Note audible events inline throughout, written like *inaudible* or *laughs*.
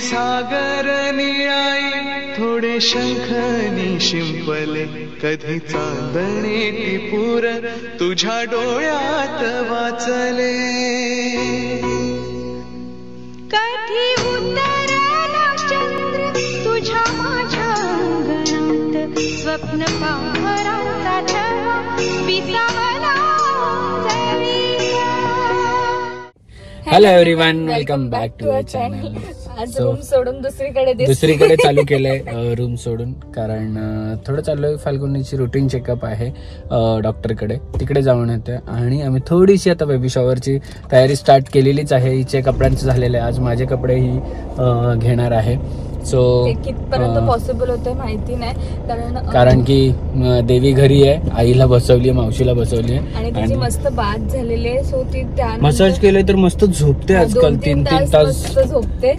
सागर निळाई थोडे शंखनी शिंपले कधी चांदणे टिपूर तुझ्या डोळ्यात वाचले. कधी उतरला चंद्र तुझ्या माझ्या अंगणात स्वप्न विसावला जळविला. Hello everyone welcome back to our channel आज So, रूम सोडून दुसरीकडे. दुसरीकडे *laughs* चालू केलंय रूम सोडून. कारण अ, थोडं चाललोय फाल्गुनीची रुटीन चेकअप आहे डॉक्टरकडे तिकडे जाऊन येते आणि आम्ही थोडीशी आता बेबी शॉवरची तयारी स्टार्ट केलेलीच आहे. हिचे कपड्यांचं झालेलं आहे. आज माझे कपडे ही अ, घेणार आहे. सो ते कितपर्यंत पॉसिबल होते माहिती नाही. कारण अं, कारण की अ, देवी घरी आहे आईला बसवली मावशीला बसवली आणि तिची मस्त बात झालेली आहे. सो ती त्यानंतर मसाज केले तर मस्त झोपते आजकाल. तीन तीन मस्त तास. झोपते.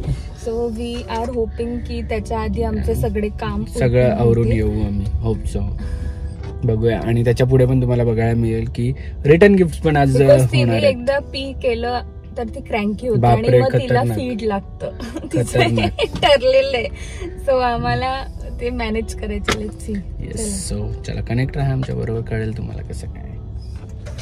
सो वी आर होपिंग की त्याच्या आधी आमचे सगळे काम सगळं आवरून. येऊ आम्ही. होप सो बघूया. आणि त्याच्या पुढे पण तुम्हाला बघायला मिळेल की रिटर्न गिफ्ट पण आज एकदा पी केलं तर ती क्रँकी होती आणि मग तिला. फीड लागतं. *laughs* तिचं ठरलेलं आहे. सो आम्हाला ते मॅनेज करायचं. सो चला. कनेक्ट राहा. आमच्या बरोबर कळेल तुम्हाला कसं काय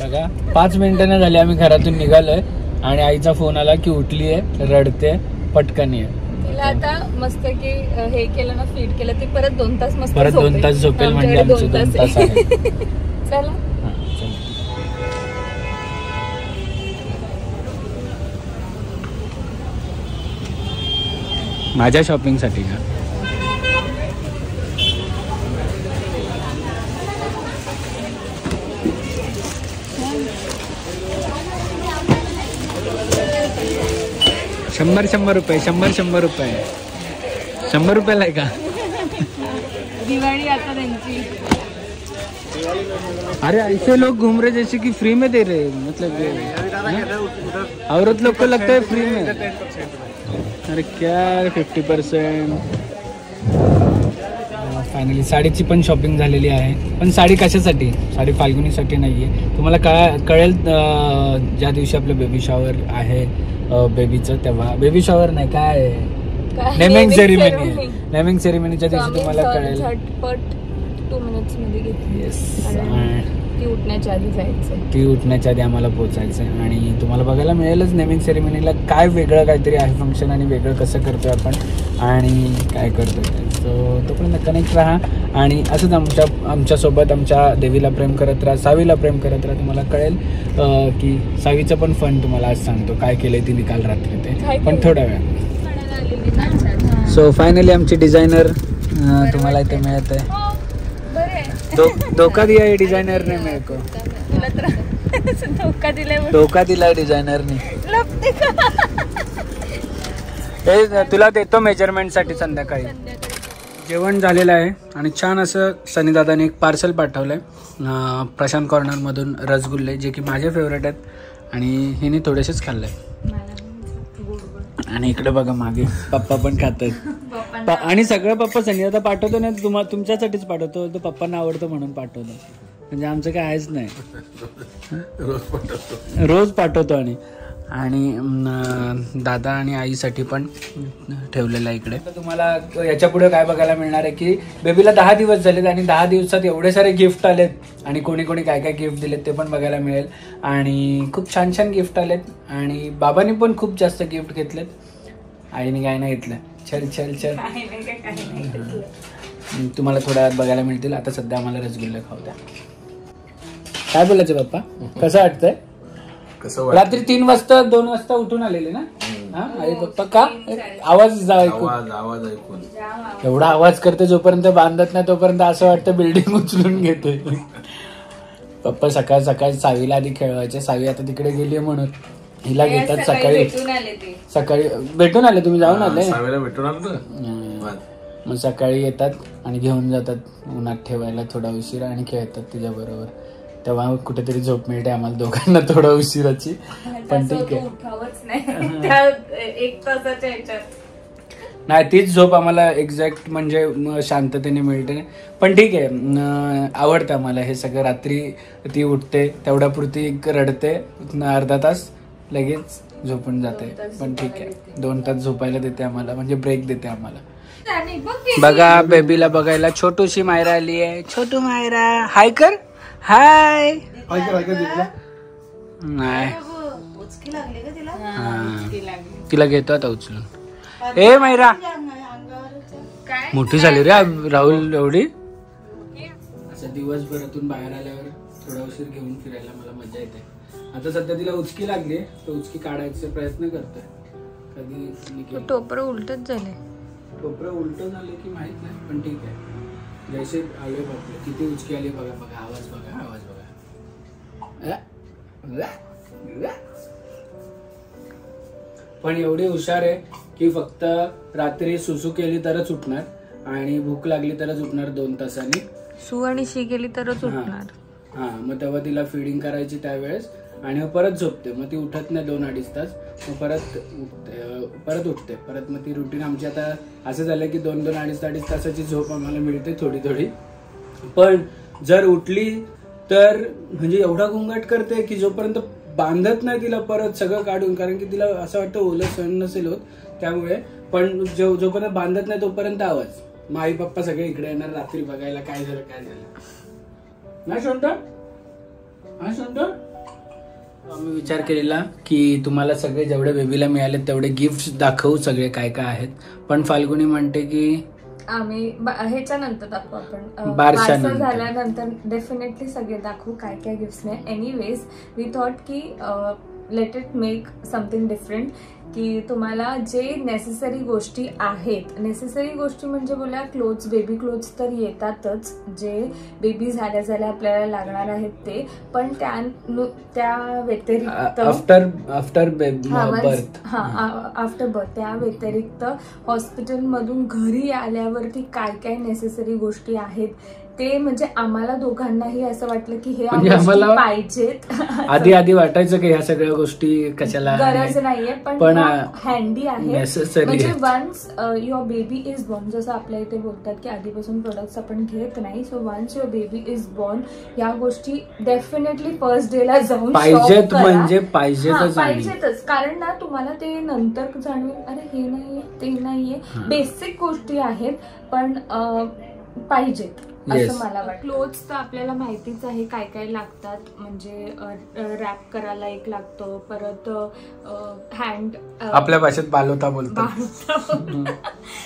बघा पाच मिनिटांना झाली आम्ही घरातून निघालोय. आणि आईचा फोन आला की उठली आहे रडते पटकन ये. तिला आता मस्त की हे केलं ना फीड केलं ती परत दोन तास मस्त परत दोन तास झोपेल म्हणजे आमचे दोन तास आहे. आहे. *laughs* चला. हा, चला. माझ्या शॉपिंगसाठी का? शंभर शंभर रुपये शंभर शंभर रुपये. शंभर रुपयाला आहे का? दिवाळी आता त्यांची. अरे ऐसे लोग घूम रहे जैसे कि फ्री में दे रहे हैं, मतलब? औरत लोग को लगता है फ्री में अरे क्या फिफ्टी पर्सेंट फायनली साडीची पण शॉपिंग झालेली आहे. पण साडी कशासाठी? साडी फाल्गुनीसाठी नाही आहे तुम्हाला कळा कळेल ज्या दिवशी आपलं बेबी शॉवर आहे. बेबीचं तेव्हा. बेबी शॉवर नाही काय? Naming ceremony. नेमिंग सेरेमनीच्या दिवशी तुम्हाला कळेल. झटपट टू मिनिट्समध्ये घेतली. येस कारण ती उठण्याच्या आधी ती उठण्याच्या आधी आम्हाला पोहोचायचं आहे आणि तुम्हाला बघायला मिळेलच नेमिंग सेरेमनीला काय वेगळं काहीतरी आहे फंक्शन आणि वेगळं कसं करतोय आपण. आणि काय करतोय. सो तोपर्यंत कनेक्ट राहा. आणि असंच आमच्या आमच्यासोबत आमच्या देवीला प्रेम करत राहा सावीला प्रेम करत राहा तुम्हाला कळेल की सावीचं पण फन तुम्हाला आज सांगतो. काय केलंय तिने काल रात्री ते. पण केलं? थोड्या वेळ सो फायनली आमची डिझायनर तुम्हाला इथे मिळत. आहे. हो, धोका दिया आहे डिझायनरने तर धोका दिलाय डिझायनरने हे *laughs* तुला देतो मेजरमेंटसाठी संध्याकाळी. जेवण झालेलं आहे आणि छान असं सनीदादाने एक पार्सल पाठवलंय अं, प्रशांत कॉर्नरमधून रसगुल्ले जे की माझे फेवरेट आहेत. आणि हिने थोडेसेच खाल्ले आणि इकडे बघा मागे पप्पा पण खात आहेत आणि सगळं पप्पा सनीदादा पाठवतो ना तुम्हा तुमच्यासाठीच पाठवतो तो पप्पांना आवडतो म्हणून पाठवतो. म्हणजे आमचं काय आहेच नाही. *laughs* रोज पाठवतो आणि. आणि दादा आणि आईसाठी पण ठेवलेलं आहे इकडे. तर तुम्हाला याच्यापुढे काय बघायला मिळणार आहे की बेबीला दहा दिवस झालेत आणि दहा दिवसात एवढे सारे गिफ्ट आलेत आणि कोणी कोणी काय काय गिफ्ट दिलेत ते पण बघायला मिळेल. आणि खूप छान छान गिफ्ट आलेत. आणि बाबांनी पण खूप जास्त गिफ्ट घेतलेत. आईने काय नाही घेतलं. चल चल चल. तुम्हाला थोड्या वेळात बघायला मिळतील. आता सध्या आम्हाला रसगुल्ले खाऊ द्या. काय बोलायचं पप्पा कसं वाटतंय? कसं रात्री तीन वाजता दोन वाजता उठून आलेले ना? हा? आई पप्पा का? आवाज जा ऐकून. आवाज आवाज ऐकून. एवढा आवाज करते जोपर्यंत बांधत नाही तोपर्यंत असं वाटतं बिल्डिंग उचलून घेते. पप्पा सकाळ सकाळी सावीला आधी खेळवायचे. सावी आता तिकडे गेली म्हणून. हिला घेतात सकाळी आले ते. सकाळी भेटून आले तुम्ही? जाऊन आले? सावेला भेटून आलं. मग सकाळी येतात आणि घेऊन जातात. उन्हात ठेवायला थोडा उशीर आणि खेळतात तिच्या बरोबर. तेव्हा कुठेतरी झोप मिळते आम्हाला दोघांना थोडा उशिराची. पण ठीक आहे. नाही. *laughs* त्या एक तासाच्या ह्याच्यात. नाही तीच झोप आम्हाला एक्झॅक्ट म्हणजे शांततेने मिळते. पण ठीक आहे आवडतं आम्हाला हे सगळं. रात्री ती उठते तेवढ्यापुरती रडते अर्धा तास लगेच झोपून जाते. पण ठीक आहे. दोन तास झोपायला देते आम्हाला म्हणजे ब्रेक देते आम्हाला. बघा बेबीला बघायला छोटूशी मायरा आली आहे छोटू मायरा हाय कर. हाय. नाही. हा. तिला घेतो आता उचलून. ए मायरा. काय? मोठी झाली रे राहुल एवढी? असं दिवसभरातून बाहेर आल्यावर थोडा उशीर घेऊन फिरायला मला मजा येते. आता सध्या तिला उचकी लागली तर उचकी काढायचा प्रयत्न करतोय. कधी. टोपर उलटच झाले. कोपरं उलट झालं की माहीत नाही पण ठीक आहे. जैसे आले बापरे किती उचकी आली बघा बघा आवाज बघा आवाज बघा. पण एवढी हुशार आहे की फक्त रात्री सुसू केली तरच उठणार आणि भूक लागली तरच उठणार दोन तासांनी सू आणि शी गेली तरच हा. उठणार हा मग तेव्हा तिला फिडिंग करायची त्यावेळेस आणि मग परत झोपते. मग ती उठत नाही दोन अडीच तास. मग परत उठते. परत उठते. परत मग ती रुटीन आमची आता असं झालं की दोन दोन अडीच अडीच तासाची झोप आम्हाला मिळते थोडी थोडी. पण जर उठली तर म्हणजे एवढा घुंगट करते की जोपर्यंत बांधत नाही तिला परत सगळं काढून कारण की तिला असं वाटतं ओलं सहन नसेल होत त्यामुळे. पण जो जोपर्यंत बांधत नाही तोपर्यंत आवाज. माई पप्पा सगळे इकडे येणार रात्री बघायला काय झालं काय झालं. नाही शांत? हा शांत? आम्ही विचार केलेला की तुम्हाला सगळे जेवढे बेबीला मिळाले तेवढे गिफ्ट दाखवू सगळे काय काय आहेत. पण फाल्गुनी म्हणते की आम्ही बा- ह्याच्या नंतर दाखवू आपण. अं, बारसं. झाल्यानंतर डेफिनेटली सगळे दाखवू काय काय गिफ्ट नाही एनिवेज वी थॉट की let it make something different की तुम्हाला जे नेसेसरी गोष्टी आहेत नेसेसरी गोष्टी म्हणजे बोला क्लोथ्स बेबी क्लोथ्स तर येतातच जे बेबी झाल्या झाल्या आपल्याला लागणार आहेत ते पण त्या त्या व्यतिरिक्त आफ्टर आफ्टर बर्थ हा आफ्टर बर्थ त्या व्यतिरिक्त हॉस्पिटलमधून घरी आल्यावरती काय काय नेसेसरी गोष्टी आहेत ते म्हणजे आम्हाला दोघांनाही असं वाटलं की हे म्हणजे आम्हाला पाहिजेत आधी आधी वाटायचं की ह्या सगळ्या गोष्टी कशाला गरज नाहीये पण पण, हँडी आहे म्हणजे. Once your baby is born जसं आपल्या इथे बोलतात की आधीपासून प्रोडक्ट्स आपण घेत नाही so once your baby is born या गोष्टी डेफिनेटली फर्स्ट डे ला जाऊन shop पाहिजेत करा. म्हणजे हा, पाहिजेतच आणि पाहिजेतच कारण ना तुम्हाला ते नंतर जाणवेल अरे हे नाहीये ते नाहीये हा. बेसिक गोष्टी आहेत पण अं, पाहिजेत. असं मला वाटतं. क्लोथ्स तर आपल्याला माहितीच आहे काय काय लागतात. म्हणजे रॅप करायला एक लागतं परत हँड आपल्या भाषेत बालोता बोलतात.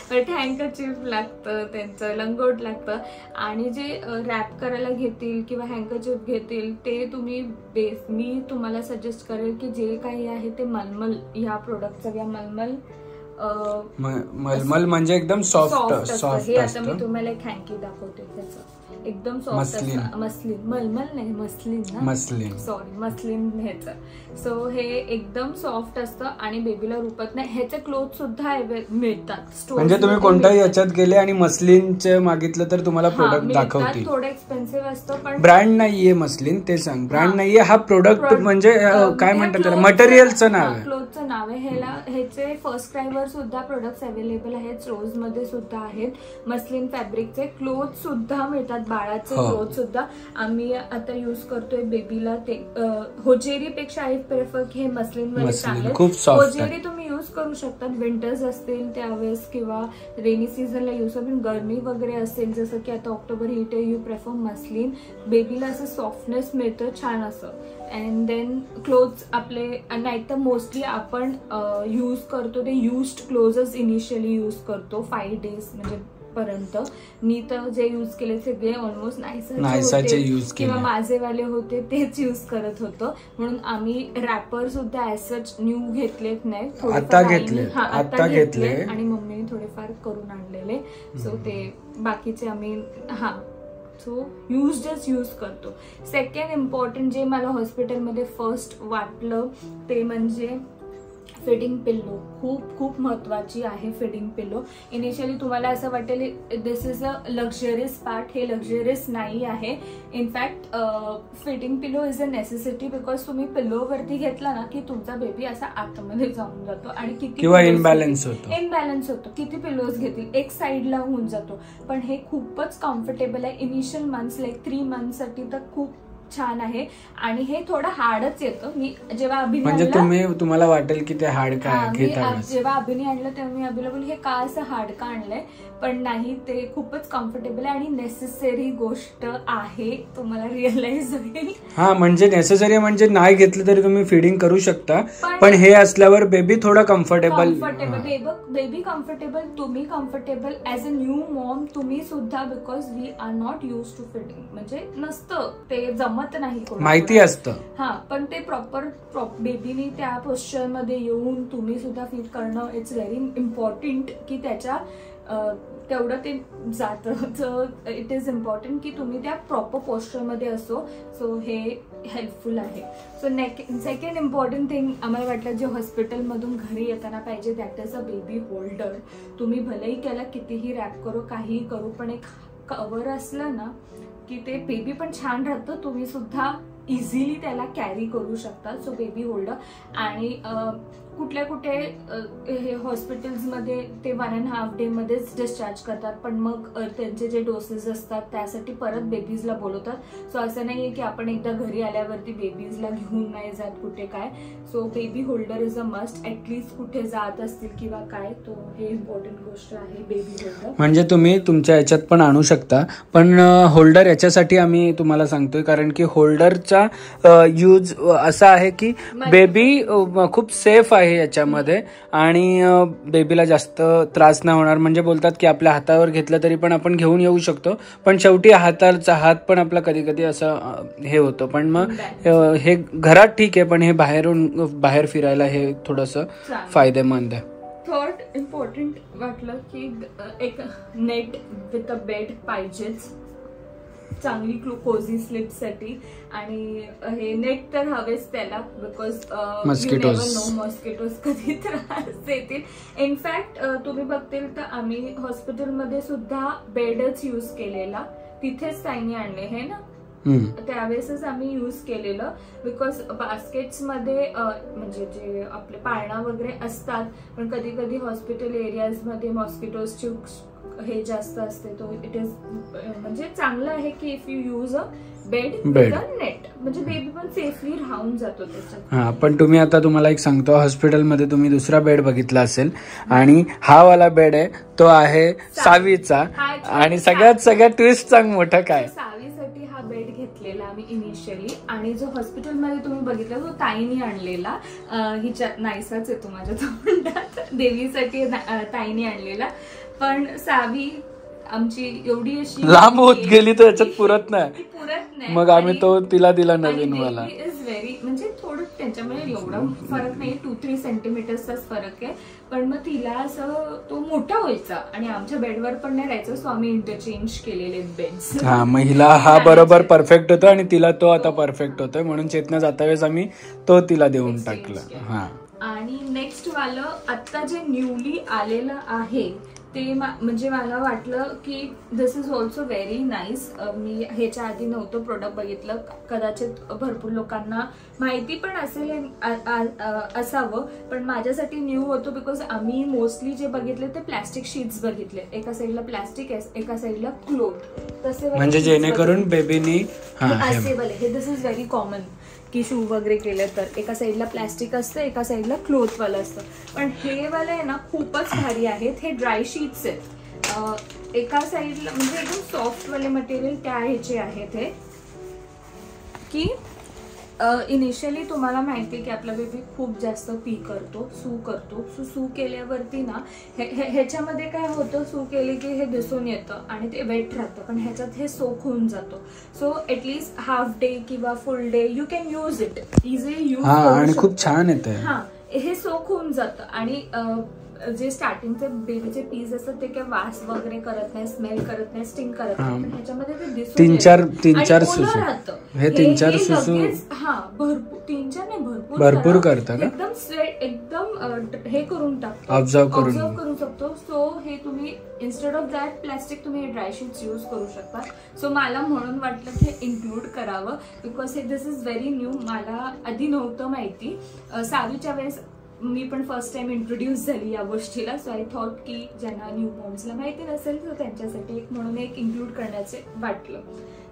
परत हँकरचिप लागतं त्यांचं लंगोट लागतं. आणि जे रॅप करायला घेतील किंवा हँकरचिप घेतील ते तुम्ही बेस मी तुम्हाला सजेस्ट करेल की जे काही आहे ते मलमल ह्या प्रोडक्टचं या मलमल मलमल म्हणजे एकदम सॉफ्ट सॉफ्ट हे आता मी तुम्हाला एक हँकी दाखवते त्याचं. एकदम सॉफ्ट मस्लिन. मलमल नाही मस्लिन ना? मस्लिन. सॉरी मस्लिन ह्याचं. सो हे एकदम सॉफ्ट असतं आणि बेबीला रुपत नाही. ह्याचे क्लोथ सुद्धा मिळतात. म्हणजे तुम्ही कोणत्याही. याच्यात गेले आणि मस्लिनचे मागितलं तर तुम्हाला प्रोडक्ट. दाखवतील. थोडं एक्सपेन्सिव्ह असतं पण ब्रँड नाहीये मस्लिन ते सांग. ब्रँड. नाहीये हा प्रोडक्ट म्हणजे काय म्हणतात त्याला? मटेरियलचं नाव आहे. Clothचं नाव आहे. ह्याला ह्याचे फर्स्ट क्रायवर सुद्धा प्रोडक्ट्स अवेलेबल आहेत. रोजमध्ये सुद्धा आहेत. मस्लिन फॅब्रिकचे क्लोथ सुद्धा मिळतात. बाळाचे हो. क्लोथ सुद्धा. आम्ही आता युज करतोय बेबीला ते होजेरी पेक्षा आय प्रेफर की हे मस्लिनमध्ये चांगले. होजेरी तुम्ही युज करू शकता विंटर्स असतील त्यावेळेस किंवा रेनी सीझनला युज पण गरमी वगैरे असेल जसं की आता October heat you prefer muslin बेबीला असं सॉफ्टनेस मिळतं छान असं. अँड देन क्लोथ्स आपले नाही तर मोस्टली आपण यूज करतो ते युज्ड क्लोजच इनिशियली यूज करतो फाईव्ह डेज म्हणजे पर्यंत. मी तर जे यूज केले सगळे ऑलमोस्ट नायसाचे होते. किंवा. माझेवाले होते तेच यूज करत होतो. म्हणून आम्ही रॅपर सुद्धा ऍज सच न्यू घेतलेत नाही. आता. हा, घेतले. आणि मम्मीने थोडेफार करून आणलेले. सो ते बाकीचे आम्ही हा. सो यूजच यूज करतो. सेकंड इम्पॉर्टंट जे मला हॉस्पिटलमध्ये फर्स्ट वाटलं ते म्हणजे फिडिंग पिल्लो. खूप खूप महत्वाची आहे फिडिंग पिल्लो. इनिशियली तुम्हाला असं वाटेल this is a luxurious part हे लक्झरियस नाही आहे. In fact feeding pillow is a necessity because तुम्ही पिल्लोवरती घेतला ना की तुमचा बेबी असा आतमध्ये जाऊन जातो आणि किती किंवा इनबॅलन्स होतो. इनबॅलन्स होतो. किती पिलोज घेतील? एक साईडला होऊन जातो. पण हे खूपच कम्फर्टेबल आहे. इनिशियल मंथ्स लाईक थ्री मंथसाठी तर खूप छान आहे आणि हे थोडं हार्डच येतं. मी जेव्हा अभिनय म्हणजे तुम्ही तुम्हाला वाटेल की ते हार्ड घेता आ- जेव्हा अभिनय आणलं तेव्हा मी अभिला बोलली हे का असं हार्ड का आणलंय. पण नाही ते खूपच कम्फर्टेबल आहे आणि नेसेसरी गोष्ट आहे. तुम्हाला रिअलाइज होईल. हा म्हणजे नेसेसरी म्हणजे नाही घेतलं तरी तुम्ही फिडिंग करू शकता. पण- हे असल्यावर बेबी थोडा कम्फर्टेबल बेबी कम्फर्टेबल तुम्ही comfortable as a new mom तुम्ही सुद्धा because we are not use to fitting म्हणजे नसतं. ते जमत नाही कोणाला. माहिती असतं. हा पण ते प्रॉपर बेबीनी त्या पोस्चरमध्ये येऊन तुम्ही सुद्धा फील करणं इट्स व्हेरी इम्पॉर्टंट की त्याच्या तेवढं ते जातं. इट इज इम्पॉर्टंट की तुम्ही त्या प्रॉपर पोस्चरमध्ये असो. सो हे हेल्पफुल आहे. So next second important thing आम्हाला वाटलं जे हॉस्पिटलमधून घरी येताना पाहिजे that is a baby holder तुम्ही भलेही त्याला कितीही रॅप करू काहीही करू पण एक कवर असलं ना की ते बेबी पण छान राहतं. तुम्ही सुद्धा इझिली त्याला कॅरी करू शकता. सो बेबी होल्डर आणि कुठल्या कुठे हे हॉस्पिटल्समध्ये ते वन अँड हाफ डे मध्येच डिस्चार्ज करतात पण मग त्यांचे जे डोसेस असतात त्यासाठी परत बेबीजला बोलवतात. सो असं नाहीये की आपण एकदा घरी आल्यावरती बेबीजला घेऊन नाही जात कुठे काय. So baby holder is a must at least कुठे जात असतील किंवा काय तो हे इम्पॉर्टंट गोष्ट आहे बेबी होल्डर म्हणजे तुम्ही तुमच्या याच्यात पण आणू शकता. पण होल्डर याच्यासाठी आम्ही तुम्हाला सांगतोय कारण की होल्डरचा यूज असा आहे की बेबी खूप सेफ आहे. याच्यामध्ये. आणि बेबीला जास्त त्रास नाही होणार. म्हणजे बोलतात की आपल्या हातावर घेतलं तरी पण आपण घेऊन येऊ शकतो. पण शेवटी हाताचा हात पण आपला कधी कधी असं हे होतं. पण मग हे घरात ठीक आहे. पण हे बाहेरून बाहेर फिरायला हे थोडंसं. फायदेमंद आहे. थर्ड इम्पॉर्टंट वाटलं की एक नेट विथ अ बेड पाहिजेच. चांगली कोझी स्लीपसाठी आणि हे नेट तर हवेच त्याला बिकॉज. नो मॉस्किटोज कधी त्रास देतील इनफॅक्ट तुम्ही बघतील तर आम्ही हॉस्पिटलमध्ये सुद्धा बेडच यूज केलेला तिथेच त्यांनी आणले हे ना हम्म. त्यावेळेसच आम्ही यूज केलेलं बिकॉज बास्केट्समध्ये म्हणजे जे आपले पाळणा वगैरे असतात पण कधी कधी हॉस्पिटल एरियाजमध्ये मॉस्किटोजची हे जास्त असते तो इट इज म्हणजे चांगलं आहे की if you use a bed Bed. Net म्हणजे बेबी पण सेफली राहून जातो त्याच्यात. हा पण तुम्ही आता तुम्हाला एक सांगतो हॉस्पिटलमध्ये तुम्ही दुसरा बेड बघितला असेल आणि हा वाला बेड आहे तो आहे सावीचा. आणि सगळ्यात सगळ्यात ट्विस्ट सांग मोठं काय? सावीसाठी हा बेड घेतलेला आम्ही इनिशियली आणि जो हॉस्पिटलमध्ये तुम्ही बघितला तो ताईनी आणलेला. हिच्या नाईसाच येतो माझ्या तोंडात. देवीसाठी ताईनी आणलेला. पण सावी आमची एवढी अशी लांब होत गेली तर याच्यात पुरत नाही. पुरत नाही. मग आम्ही तो तिला दिला नवीन वाला. इज व्हेरी म्हणजे थोडं त्यांच्यामध्ये एवढा फरक नाही. टू थ्री सेंटीमीटर्सचाच फरक आहे. पण मग तिला असं तो मोठा व्हायचा. आणि आमच्या बेडवर पण नाही राहायचं. सो आम्ही इंटरचेंज केलेले बेड्स हा महिला हा *laughs* बरोबर परफेक्ट होतो आणि तिला तो आता परफेक्ट होतोय. म्हणून चेतना जाता वेळेस आम्ही तो तिला देऊन टाकला. केलं. हा. आणि नेक्स्ट वालं आता जे न्यूली आलेलं आहे ते म्हणजे मला वाटलं की this is also very nice मी ह्याच्या आधी नव्हतं प्रोडक्ट बघितलं. कदाचित भरपूर लोकांना माहिती पण असेल हे असावं. पण माझ्यासाठी न्यू होतं बिकॉज आम्ही मोस्टली जे बघितले ते प्लॅस्टिक शीट्स बघितले. एका साईडला प्लॅस्टिक एका साईडला क्लोथ तसे म्हणजे जेणेकरून. बेबीनी असेबल हे दिस इज व्हेरी कॉमन की शू वगैरे केलं तर. एका साईडला प्लॅस्टिक असतं एका साईडला क्लोथवालं असतं. पण हे वाले आहे ना खूपच भारी आहेत. हे ड्राय शीट्स आहेत. एका साईडला म्हणजे एकदम सॉफ्टवाले मटेरियल त्या ह्याचे आहेत हे. की इनिशियली तुम्हाला माहिती आहे की आपला बेबी खूप जास्त पी करतो सू करतो. सो सू केल्यावरती ना हे हे- ह्याच्यामध्ये काय होतं सू केली की हे दिसून येतं आणि ते वेट राहतं. पण ह्याच्यात हे सोक होऊन जातो. सो एटलीस्ट हाफ डे किंवा full day you can use it easily use हा आणि खूप छान येते हा हे सोक होऊन जातं. आणि जे स्टार्टिंगचे बेबीचे पीस असतात ते काय वास वगैरे करत नाही स्मेल करत नाही स्टिंग करत हा. नाही ह्याच्यामध्ये ते दिसून तीन. चार- तीन चार सुसू. हे तीन चार सुसू- हा भरपूर तीन चार नाही भरपूर भरपूर करा. करतं का? एकदम स्वेट एकदम हे करून टाकतो Observe करून. करू शकतो सो हे तुम्ही इन्स्टेड ऑफ दॅट प्लॅस्टिक तुम्ही ड्राय शीट्स यूज करू शकता सो मला म्हणून वाटलं की हे इन्क्लूड करावं बिकॉज हे दिस इज व्हेरी न्यू मला आधी नव्हतं माहिती सावीच्या वेळेस मी पण फर्स्ट टाइम इंट्रोड्यूस झाली या गोष्टीला. सो आय थॉट की ज्यांना न्यू मॉम्सला माहिती नसेल तर त्यांच्यासाठी एक म्हणून एक इन्क्लूड करण्याचे वाटलं.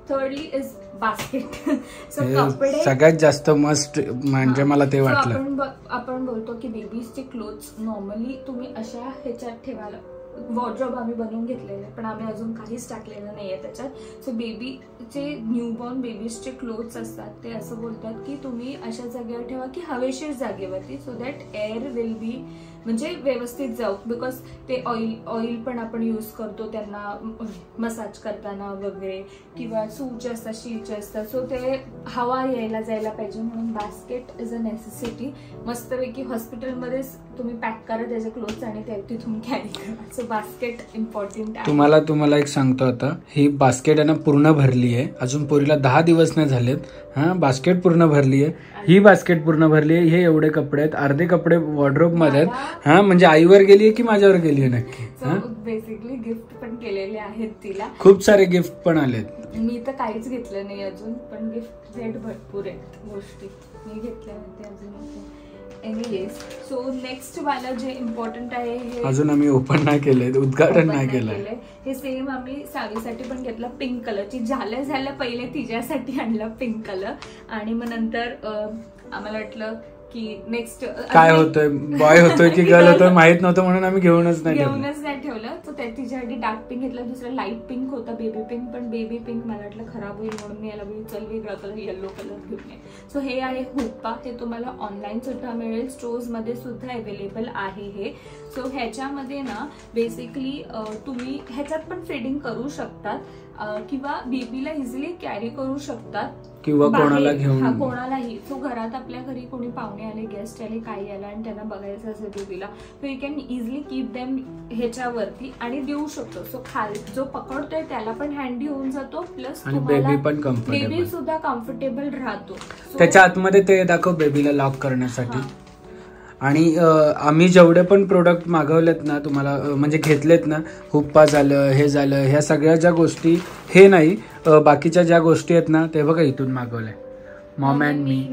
थर्डली इज बास्केट सो कपडे सगळ्यात जास्त मस्ट म्हणजे मला ते वाटलं. आपण आपण बोलतो की बेबीजचे क्लोथ्स नॉर्मली तुम्ही अशा ह्याच्यात ठेवायला. वॉर्ड्रॉप आम्ही बनवून घेतलेले पण आम्ही अजून काहीच टाकलेलं नाही आहे त्याच्यात. सो बेबीचे न्यूबॉर्न बेबीजचे क्लोथ्स असतात ते असं बोलतात की तुम्ही अशा जागेवर ठेवा की हवेशीर जागेवरती so that air will be म्हणजे व्यवस्थित जाऊ. बिकॉज ते ऑइल ऑइल पण आपण यूज करतो त्यांना मसाज करताना वगैरे किंवा सूचे असतात शीचे असतात. सो ते हवा यायला जायला पाहिजे म्हणून बास्केट इज अ नेसेसिटी मस्तपैकी हॉस्पिटलमध्येच तुम्ही पॅक करा त्याचे क्लोथ्स आणि ते तिथून कॅरी करा. सो बास्केट इम्पॉर्टंट आहे. तुम्हाला तुम्हाला एक सांगतो आता. ही बास्केट आहे ना पूर्ण भरली आहे. अजून पोरीला दहा दिवस नाही झालेत. हा बास्केट पूर्ण भरली आहे. ही बास्केट पूर्ण भरली आहे. हे एवढे कपडे आहेत. अर्धे कपडे वॉर्ड्रोबमध्ये आहेत. हा म्हणजे आईवर गेली आहे की माझ्यावर गेली आहे नक्की? बेसिकली गिफ्ट पण केलेले आहेत तिला. खूप सारे गिफ्ट पण आलेत. मी तर काहीच घेतलं नाही अजून पण गिफ्ट भरपूर आहेत गोष्टी. मी घेतल्या होत्या अजून. एनिवेज सो नेक्स्ट वाला जे इम्पॉर्टंट आहे हे अजून आम्ही ओपन नाही केलंय उद्घाटन नाही केलंय. हे सेम आम्ही सावीसाठी पण घेतलं पिंक कलरची झालं झालं पहिले तिच्यासाठी आणलं पिंक कलर आणि मग नंतर आम्हाला वाटलं की नेक्स्ट काय होतोय? बॉय होतोय की गर्ल होतोय *laughs* माहीत नव्हतं म्हणून आम्ही घेऊनच नाही ठेवलं. घेऊनच नाही ठेवलं. तर त्या तिच्यासाठी डार्क पिंक घेतलं दुसरं लाइट पिंक होता बेबी पिंक पण बेबी पिंक मला वाटलं खराब होईल म्हणून मी याला चल वेगळा कलर येलो कलर घेऊन ये. सो हे आहे हुप्पा. हे तुम्हाला ऑनलाईन सुद्धा मिळेल. स्टोर्समध्ये सुद्धा अवेलेबल आहे हे. सो ह्याच्यामध्ये ना बेसिकली तुम्ही ह्याच्यात पण फिडिंग करू शकतात. किंवा बेबीला इझिली कॅरी करू शकतात. किंवा कोणाला घेऊन. हा, कोणालाही. सो घरात आपल्या घरी कोणी पाहुणे आले गेस्ट आले काही आले आणि त्यांना बघायचं असेल बेबीला so you can easily keep them ह्याच्यावरती आणि देऊ शकतो. सो खाल जो पकडतोय त्याला पण हँडी होऊन जातो प्लस baby पण. बेबी सुद्धा कम्फर्टेबल राहतो. त्याच्या आतमध्ये ते दाखव बेबीला लॉक करण्यासाठी. आणि आम्ही जेवढे पण प्रोडक्ट मागवलेत ना तुम्हाला म्हणजे घेतलेत ना हुप्पा झालं हे झालं ह्या सगळ्या ज्या गोष्टी हे नाही बाकीच्या ज्या गोष्टी आहेत ना ते बघा इथून मागवलंय. Mom and Me.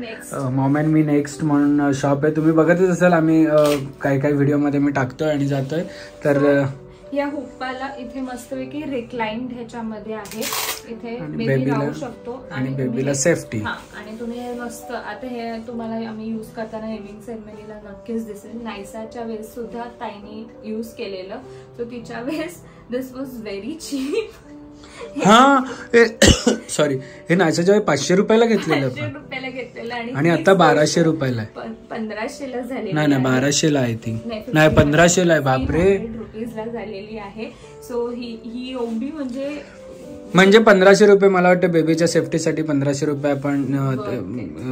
Mom and Me next म्हणून शॉप आहे. तुम्ही बघतच असाल आम्ही काही काही व्हिडिओमध्ये मी टाकतोय आणि जातोय. तर या हुप्पाला इथे मस्तपैकी रिक्लाइंड ह्याच्यामध्ये आहे. इथे बेबी राहू शकतो. आणि safety. हा आणि तुम्ही हे मस्त आता हे तुम्हाला आम्ही युज करताना नेमिंग सेरेमनीला नक्कीच दिसेल. नायसाच्या वेळेस सुद्धा ताईने युज केलेलं. सो तिच्या वेळेस दिस वॉज व्हेरी चीप हा सॉरी *coughs* हे नाचाच्या वेळी पाचशे रुपयाला घेतलेलं आपण रुपयाला घेतलेलं आणि आता बाराशे रुपयाला आहे. प- पंधराशेला झालेली नाही नाही. बाराशेला आहे ती. नाही, नाही पंधराशेला आहे बापरे. रुपीजला झालेली आहे. सो ही ही एवढी म्हणजे म्हणजे पंधराशे रुपये मला वाटतं बेबीच्या सेफ्टीसाठी पंधराशे रुपये आपण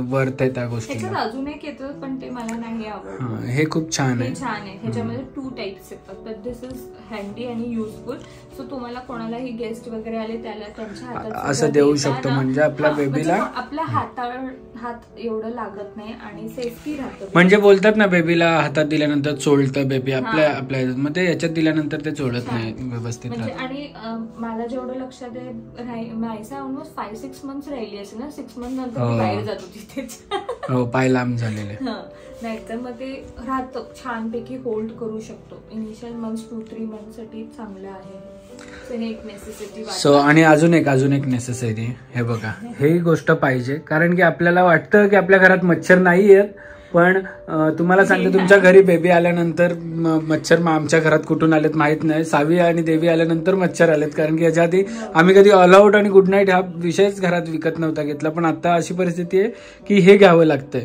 वर्थ आहे त्या ह्याच्यात गोष्टीला अजून एक येतं पण ते मला नाही हा हे खूप छान हे आहे छान आहे. ह्याच्यामध्ये टू टाइप्स येतात दिस इज हँडी आणि युजफुल सो तुम्हाला कोणालाही गेस्ट वगैरे आले त्याला त्यांच्या हातात असं सुद्धा देऊ देताना- शकतो म्हणजे आपल्या हा, म्हणजे babyला- आपल्या हातावर हात एवढं लागत नाही आणि सेफ्टी राहतं म्हणजे बोलतात ना बेबीला हातात दिल्यानंतर चोळतं बेबी आपल्या. आपल्या मग ते याच्यात दिल्यानंतर ते चोळत नाही व्यवस्थित म्हणजे राहत. आणि अं, मला जेवढं लक्षात आहे ऑलमोस्ट फाईव्ह सिक्स मंथ्स राहिली असेल ना. सिक्स मंथ नंतर हो. बाहेर जात होती तिथेच. हो पाय लांब झालेले. *laughs* नाही तर मग ते राहतं. छानपैकी होल्ड करू शकतो. इनिशियल मंथ्स टू थ्री मंथसाठी चांगलं आहे. So एक नेसेसिटी सो आणि अजून एक अजून एक नेसेसरी हे बघा. *laughs* ही गोष्ट पाहिजे. कारण की आपल्याला वाटतं की आपल्या घरात मच्छर नाही आहेत पण तुम्हाला सांगते तुमच्या घरी बेबी आल्यानंतर मच्छर आमच्या घरात कुठून आलेत माहीत नाही. सावी आणि देवी आल्यानंतर मच्छर आलेत. कारण की याच्या आधी आम्ही कधी ऑल आउट आणि गुड नाईट हा विषयच घरात विकत नव्हता घेतला. पण आता अशी परिस्थिती आहे की हे घ्यावं लागतंय.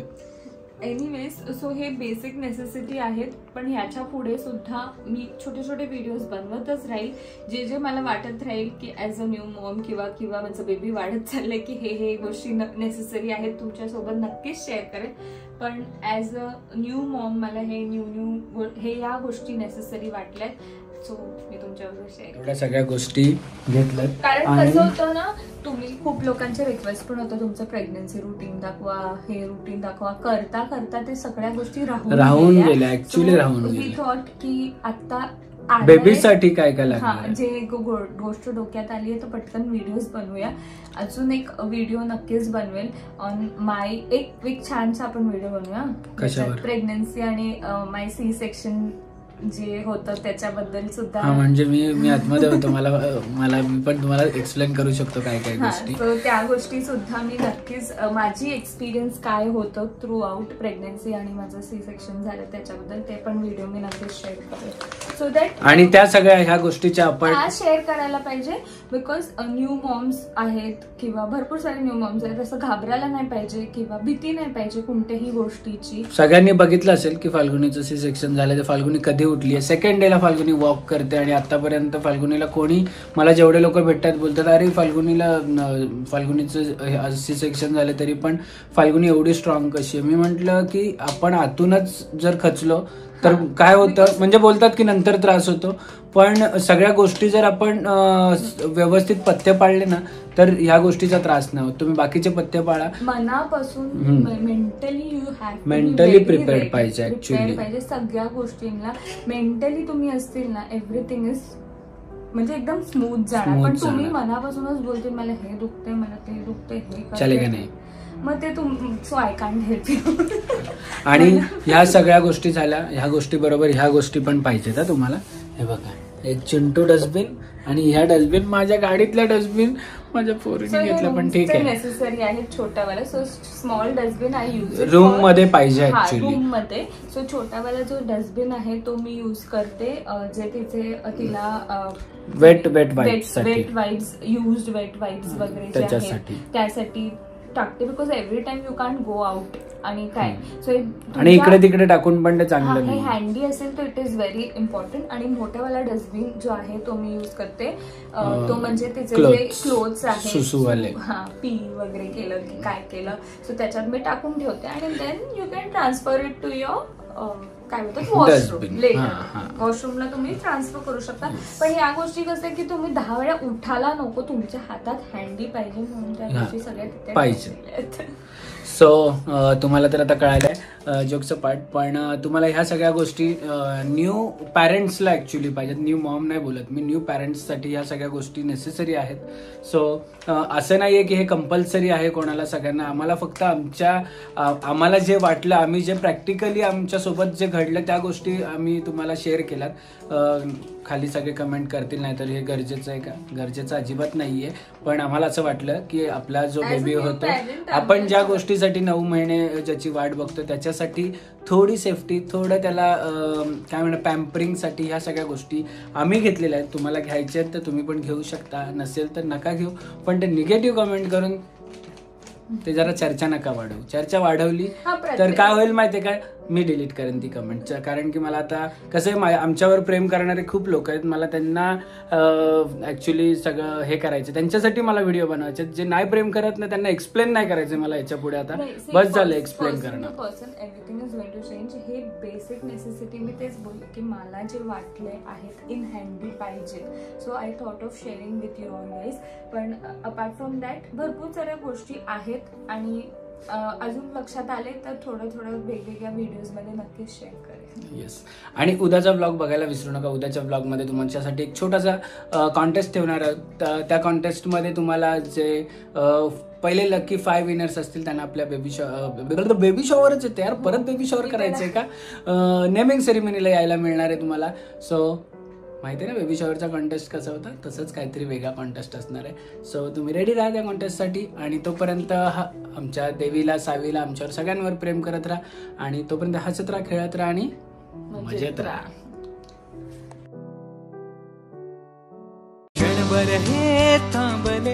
एनिवेज सो हे बेसिक नेसेसिटी आहेत. पण ह्याच्या पुढे सुद्धा मी छोटे छोटे व्हिडिओज बनवतच राहील. जे जे मला वाटत राहील की ऍज अ न्यू मॉम किंवा किंवा माझं बेबी वाढत चाललंय की हे हे गोष्टी नेसेसरी आहेत तुमच्यासोबत नक्कीच शेअर करेन. पण ऍज अ न्यू मॉम मला हे न्यू न्यू हे या गोष्टी नेसेसरी वाटल्यात. सो मी तुमच्याबरोबर शेअर सगळ्या गोष्टी घेतल्यात. कारण कसं होतं ना तुम्ही खूप लोकांचे रिक्वेस्ट पण होतं तुमचं प्रेग्नन्सी रुटीन दाखवा हे रुटीन दाखवा. करता करता ते सगळ्या गोष्टी राहून राहून गेल्या, actually राहून. थॉट की आता बेबीसाठी काय काय हा लागणार? जे गोष्ट डोक्यात आली आहे तर पटकन व्हिडिओज बनवूया अजून एक व्हिडिओ नक्कीच बनवेल ऑन माय एक एक छानसा आपण व्हिडिओ बनवूया? प्रेग्नन्सी आणि माय सी सेक्शन जे होतं त्याच्याबद्दल सुद्धा हा म्हणजे मी मी आतमध्ये होतो. मला मला मी पण तुम्हाला एक्सप्लेन करू शकतो काय काय गोष्टी. त्या गोष्टी सुद्धा मी नक्कीच माझी एक्सपिरियन्स काय होतं थ्रू आउट प्रेग्नन्सी आणि माझं सी सेक्शन झालं त्याच्याबद्दल ते पण व्हिडिओ मी नक्कीच शेअर करेन. सो दॅट आणि त्या सगळ्या ह्या गोष्टीच्या आपण शेअर करायला पाहिजे. बिकॉज न्यू मॉम्स आहेत किंवा भरपूर सारे न्यू मॉम्स आहेत असं घाबरायला नाही पाहिजे किंवा भीती नाही पाहिजे कोणत्याही गोष्टीची. सगळ्यांनी बघितलं असेल की फाल्गुनीचं सी सेक्शन झालं तर फाल्गुनी कधी उठली आहे सेकंड डेला फाल्गुनी वॉक करते आणि आतापर्यंत फाल्गुनीला कोणी मला जेवढे लोक भेटतात बोलतात अरे फाल्गुनीला फाल्गुनीचं सी सेक्शन झालं तरी पण फाल्गुनी एवढी स्ट्रॉंग कशी आहे? मी म्हटलं की आपण आतूनच जर खचलो तर काय होतं म्हणजे बोलतात की नंतर त्रास होतो पण सगळ्या गोष्टी जर आपण व्यवस्थित पथ्य पाळले ना तर ह्या गोष्टीचा त्रास नाही होत तुम्ही बाकीचे पथ्य पाळा मनापासून. Mentally you have Mentally prepared पाहिजे. पाहिजे सगळ्या गोष्टींना मेंटली तुम्ही असतील ना एव्हरीथिंग इज म्हणजे एकदम स्मूथ जाणार पण तुम्ही. मनापासूनच बोलते मला हे दुखते मला ते दुखते हे करते." चलेगा नाही. मग ते तुम so I can't help you आणि ह्या सगळ्या गोष्टी झाल्या. ह्या गोष्टी बरोबर ह्या गोष्टी पण पाहिजेत हा तुम्हाला. हे बघा एक चिंटू डस्टबिन आणि ह्या डस्टबिन माझ्या गाडीतल्या डस्टबिन माझ्या पोरीने घेतलं पण ठीक आहे. नेसेसरी आहे छोटावाला so small dustbin I use Room मध्ये पाहिजे actually. रूममध्ये. सो छोटावाला जो डस्टबिन आहे तो मी युज करते जे तिथे अ, तिला wet wet wipe wet wipes used wet wipes वगैरे त्यासाठी टाकते because every time you can't go out आणि काय. सो आणि इकडे तिकडे टाकून पण ते चांगलं हे हँडी असेल तर इट इज व्हेरी इम्पॉर्टंट आणि मोठावाला डस्टबिन जो आहे तो मी युज करते. तो म्हणजे तिचे जे क्लोथ्स आहेत. सुसूवाले. हा पी वगैरे केलं की काय केलं. सो त्याच्यात मी टाकून ठेवते. आणि then you can transfer it to your काय बोलतात वॉशरूम हा. वॉशरूमला तुम्ही ट्रान्सफर करू शकता. पण या गोष्टी कसं आहे की तुम्ही दहा वेळा उठाला नको. तुमच्या हातात हँडी पाहिजे म्हणून त्या. गोष्टी सगळ्या पाहिजे. सो uh, तुम्हाला तर आता कळालंय uh, जोकचं पार्ट पण uh, तुम्हाला ह्या सगळ्या गोष्टी न्यू पॅरेंट्सला ॲक्च्युली पाहिजेत. न्यू मॉम नाही बोलत मी न्यू पॅरेंट्ससाठी ह्या सगळ्या गोष्टी नेसेसरी आहेत. सो असं नाही आहे की हे कंपल्सरी आहे कोणाला सगळ्यांना. आम्हाला फक्त आमच्या आम्हाला जे वाटलं आम्ही जे प्रॅक्टिकली आमच्यासोबत जे घडलं त्या गोष्टी आम्ही तुम्हाला शेअर केल्यात. खाली सगळे कमेंट करतील नाही तर हे गरजेचं आहे का? गरजेचं अजिबात नाहीये. पण आम्हाला असं वाटलं की आपला जो बेबी होतो आपण ज्या गोष्टीसाठी नऊ महिने ज्याची वाट बघतो त्याच्यासाठी थोडी सेफ्टी थोडं त्याला काय म्हणा पॅम्परिंगसाठी ह्या सगळ्या गोष्टी आम्ही घेतलेल्या आहेत. तुम्हाला घ्यायच्या आहेत तर तुम्ही पण घेऊ शकता नसेल तर नका घेऊ. पण ते निगेटिव्ह कमेंट करून ते जरा चर्चा नका वाढवू. चर्चा वाढवली तर काय होईल माहितीये काय मी डिलीट करेन ती कमेंट कारण की मला आता कसं आहे मा- आमच्यावर प्रेम करणारे खूप लोक आहेत. मला त्यांना ऍक्च्युली सगळं हे करायचं. त्यांच्यासाठी मला व्हिडिओ बनवायचे. जे नाही प्रेम करत नाही त्यांना एक्सप्लेन नाही करायचं मला याच्यापुढे आता. बस झालं एक्सप्लेन करणं. Person everything is going to change हे बेसिक नेसेसिटी मी तेच बोलले की मला जे वाटले आहेत इन हँडी पाहिजे. So I thought of sharing with you all guys पण अपार्ट फ्रॉम दॅट भरपूर साऱ्या गोष्टी आहेत आणि अजून लक्षात आले तर थोडं थोडं वेगवेगळ्या व्हिडिओजमध्ये नक्कीच शेअर करेन. येस आणि उद्याचा ब्लॉग बघायला विसरू नका. उद्याच्या ब्लॉगमध्ये तुमच्यासाठी एक छोटासा कॉन्टेस्ट ठेवणार आहोत. त्या कॉन्टेस्टमध्ये तुम्हाला जे पहिले लकी फाय विनर्स असतील त्यांना आपल्या बेबी शॉ बेबी शॉवरच येते यार. परत बेबी शॉवर करायचंय का? नेमिंग सेरेमनीला यायला मिळणार आहे तुम्हाला. सो माहिती आहे ना बेबी शॉवरचा कॉन्टेस्ट कसा होता? तसंच काहीतरी वेगळा कॉन्टेस्ट असणार आहे. सो तुम्ही रेडी राहा त्या कॉन्टेस्टसाठी आणि तोपर्यंत हा आमच्या देवीला सावीला आमच्यावर सगळ्यांवर प्रेम करत राहा आणि तोपर्यंत हसत राहा खेळत राहा आणि मजेत राहा. हे थांबले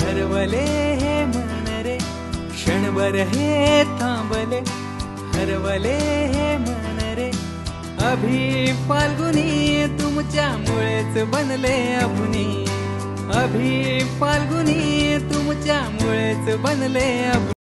हरवले हे मन रे. क्षणभर हे थांबले हरवले हे मन अभी फाल्गुनी तुमच्यामुळेच बनले अभुनी. अभी फाल्गुनी तुमच्यामुळेच बनले अभुनी.